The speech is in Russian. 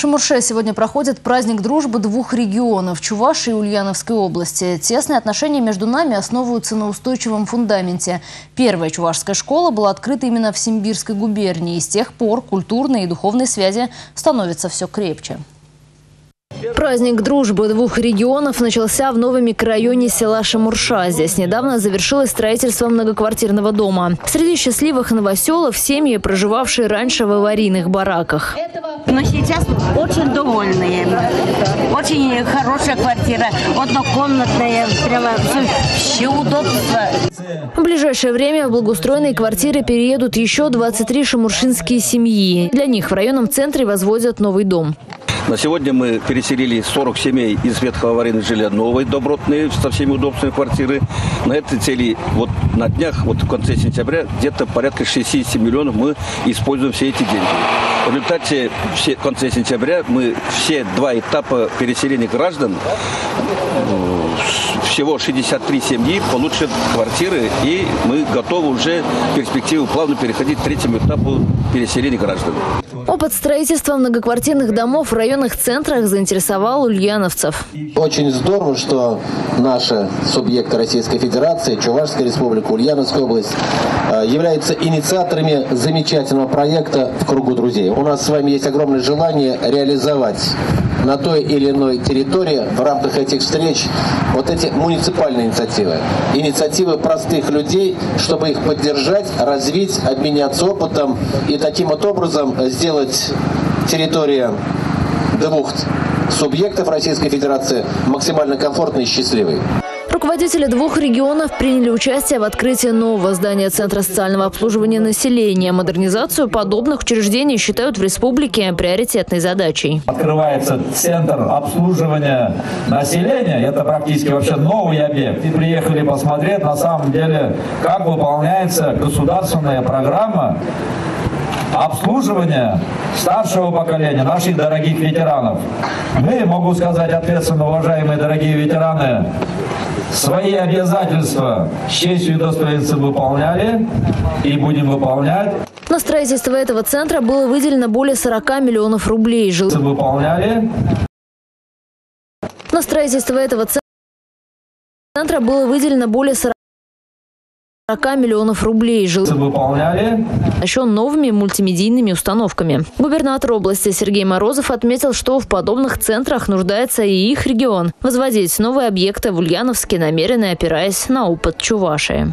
В Шамурше сегодня проходит праздник дружбы двух регионов – Чувашии и Ульяновской области. Тесные отношения между нами основываются на устойчивом фундаменте. Первая чувашская школа была открыта именно в Симбирской губернии. И с тех пор культурные и духовные связи становятся все крепче. Праздник дружбы двух регионов начался в новом микрорайоне села Шамурша. Здесь недавно завершилось строительство многоквартирного дома. Среди счастливых новоселов семьи, проживавшие раньше в аварийных бараках. Но сейчас очень довольные. Очень хорошая квартира, однокомнатная, прямо все, все удобства. В ближайшее время в благоустроенные квартиры переедут еще 23 шамуршинские семьи. Для них в районном центре возводят новый дом. На сегодня мы переселили 40 семей из ветхого аварийного жилья новые добротные со всеми удобствами квартиры. На этой цели вот на днях, вот в конце сентября, где-то порядка 60 миллионов мы используем все эти деньги. В результате в конце сентября мы все два этапа переселения граждан всего 63 семьи получат квартиры, и мы готовы уже в перспективу плавно переходить к третьему этапу переселения граждан. Опыт строительства многоквартирных домов в районных центрах заинтересовал ульяновцев. Очень здорово, что наши субъекты Российской Федерации, Чувашская республика, Ульяновская область, э, являются инициаторами замечательного проекта «В кругу друзей». У нас с вами есть огромное желание реализовать на той или иной территории в рамках этих встреч вот эти муниципальные инициативы. Инициативы простых людей, чтобы их поддержать, развить, обменяться опытом и таким вот образом сделать территорию двух субъектов Российской Федерации максимально комфортной и счастливой. Руководители двух регионов приняли участие в открытии нового здания Центра социального обслуживания населения. Модернизацию подобных учреждений считают в республике приоритетной задачей. Открывается Центр обслуживания населения. Это практически вообще новый объект. И приехали посмотреть на самом деле, как выполняется государственная программа обслуживания старшего поколения, наших дорогих ветеранов. Мы, могу сказать ответственно, уважаемые дорогие ветераны, Свои обязательства с честью и достоинством выполняли и будем выполнять. На строительство этого центра было выделено более 40 миллионов рублей. Выполняли. На строительство этого центра было выделено более 40 40 миллионов рублей. Жил... Выполняли. Еще новыми мультимедийными установками. Губернатор области Сергей Морозов отметил, что в подобных центрах нуждается и их регион. Возводить новые объекты в Ульяновске намерены, опираясь на опыт Чувашии.